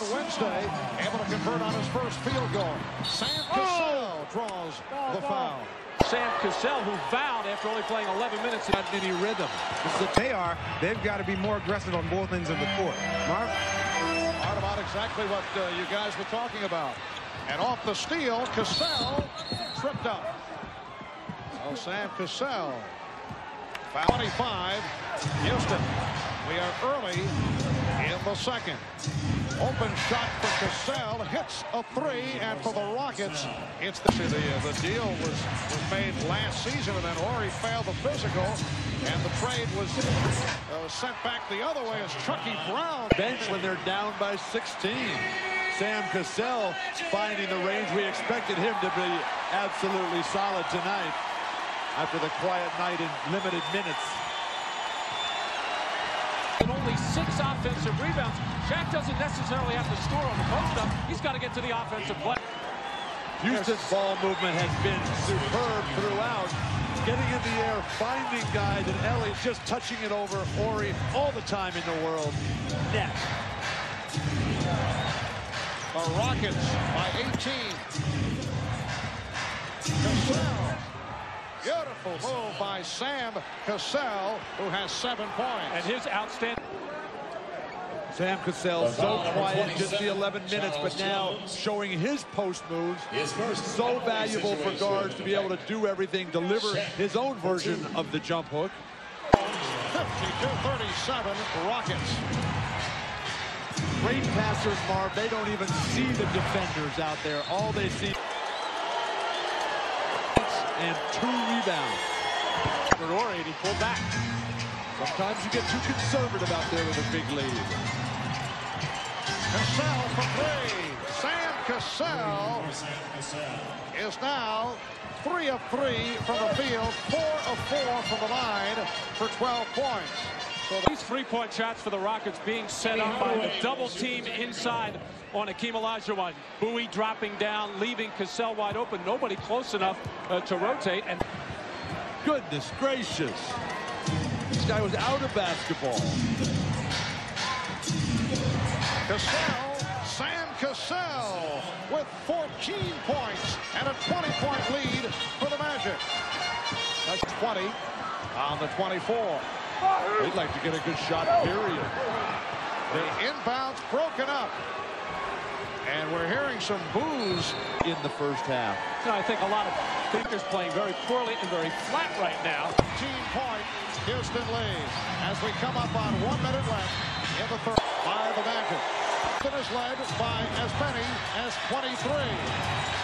on Wednesday, able to convert on his first field goal. Sam Cassell draws the foul. Sam Cassell, who vowed after only playing 11 minutes, not any rhythm. They are. They've got to be more aggressive on both ends of the court. Mark? Right about exactly what uh, you guys were talking about. And off the steal, Cassell tripped up. Oh, Sam Cassell. Foul 25, Houston. We are early in the second. Open shot for Cassell, hits a three, and for the Rockets, it's the, the, the deal was, was made last season, and then Horry failed the physical, and the trade was uh, sent back the other way as Chucky Brown. Bench when they're down by 16. Sam Cassell finding the range. We expected him to be absolutely solid tonight after the quiet night in limited minutes offensive rebounds. Shaq doesn't necessarily have to score on the post-up. He's got to get to the offensive play. Houston's ball movement has been superb throughout. Getting in the air, finding guys, and Elie just touching it over Horry all the time in the world. Next. The Rockets by 18. Cassell Beautiful move by Sam Cassell, who has seven points. And his outstanding. Sam Cassell so quiet just the 11 minutes, but now showing his post moves. So valuable for guards to be able to do everything, deliver his own version of the jump hook. 52-37 Rockets. Great passers, Marv. They don't even see the defenders out there. All they see and two rebounds. Horry, he pulled back. Sometimes you get too conservative out there with a big lead. Cassell for three. Sam Cassell is now three of three from the field, four of four from the line for 12 points. So these three-point shots for the Rockets being set up by the double team inside on Hakeem Olajuwon. Bowie dropping down, leaving Cassell wide open. Nobody close enough uh, to rotate. And Goodness gracious. This guy was out of basketball. Cassell, Sam Cassell with 14 points and a 20-point lead for the Magic. That's 20 on the 24. They'd like to get a good shot, period. The inbound's broken up. And we're hearing some boos in the first half. I think a lot of thinkers playing very poorly and very flat right now. 15 point Houston lead as we come up on one minute left in the third by the Magic. Houston is led by as many as 23.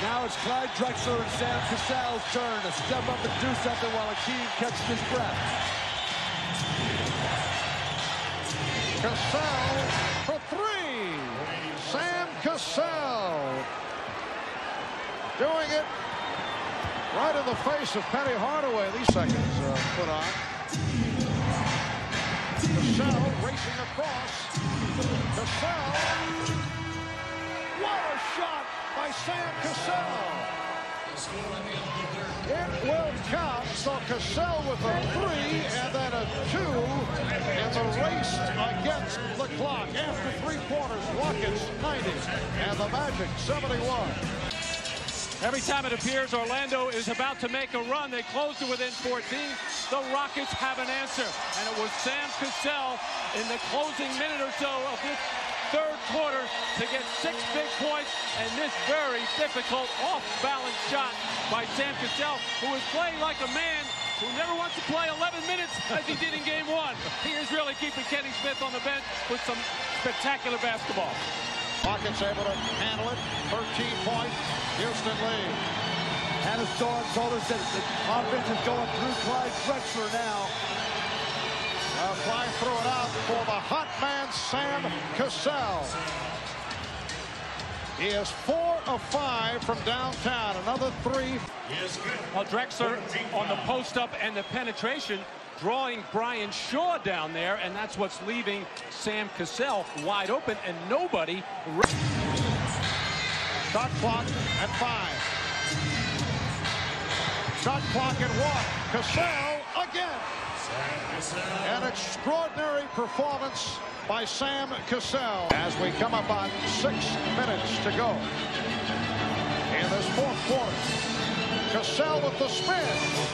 Now it's Clyde Drexler and Sam Cassell's turn to step up and do something while Hakeem catches his breath. Cassell for three. Sam Cassell doing it right in the face of Penny Hardaway. These seconds uh, put on. Cassell racing across. Cassell. What a shot by Sam Cassell. It will count. So Cassell with a three and then a two in the race against the clock. After three quarters, Rockets 90 and the Magic 71. Every time it appears Orlando is about to make a run, they close to within 14. The Rockets have an answer, and it was Sam Cassell in the closing minute or so of this third quarter to get six big points and this very difficult off-balance shot by Sam Cassell, who is playing like a man who never wants to play 11 minutes as he did in game one. He is really keeping Kenny Smith on the bench with some spectacular basketball. Rockets able to handle it. 13 points. Houston lead. Hannah Storm told us that the offense is going through Clyde Drexler now. Uh, Clyde threw it out for the hot man, Sam Cassell. He is four of five from downtown. Another three. Well, Drexler on the post-up and the penetration, drawing Brian Shaw down there, and that's what's leaving Sam Cassell wide open, and nobody... Shot clock at five. Shot clock at one. Cassell again. An extraordinary performance by Sam Cassell as we come up on six minutes to go in this fourth quarter. Cassell with the spin.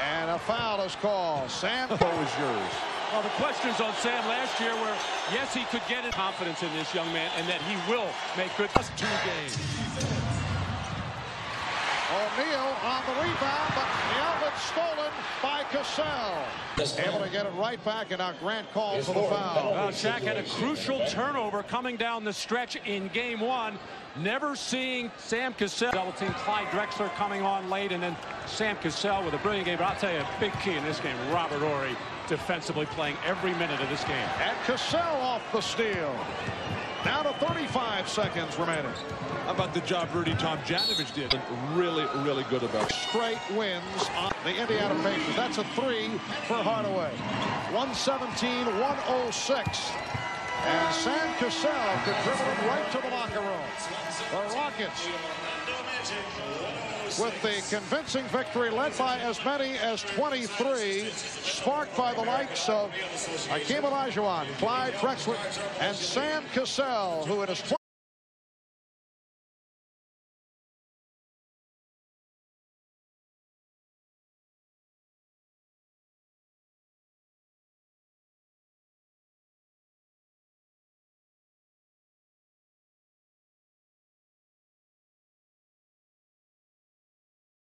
And a foul is called. Sam was yours. Well, the questions on Sam last year were, yes, he could get it. confidence in this young man and that he will make good two games. O'Neal on the rebound, but the outlet stolen by Cassell. Able to get it right back, and now Grant calls for the foul. Well, Shaq had a crucial turnover coming down the stretch in game one. Never seeing Sam Cassell. Double team Clyde Drexler coming on late, and then Sam Cassell with a brilliant game. But I'll tell you, a big key in this game, Robert Horry defensively playing every minute of this game. And Cassell off the steal. Now to 35 seconds remaining. How about the job Rudy Tomjanovich did? Really, really good about it. Straight wins on the Indiana Pacers. That's a three for Hardaway. 117-106. And Sam Cassell contributing right to the locker room. The Rockets with the convincing victory led by as many as 23, sparked by the likes of Hakeem Olajuwon, Clyde Drexler, and Sam Cassell, who in his 20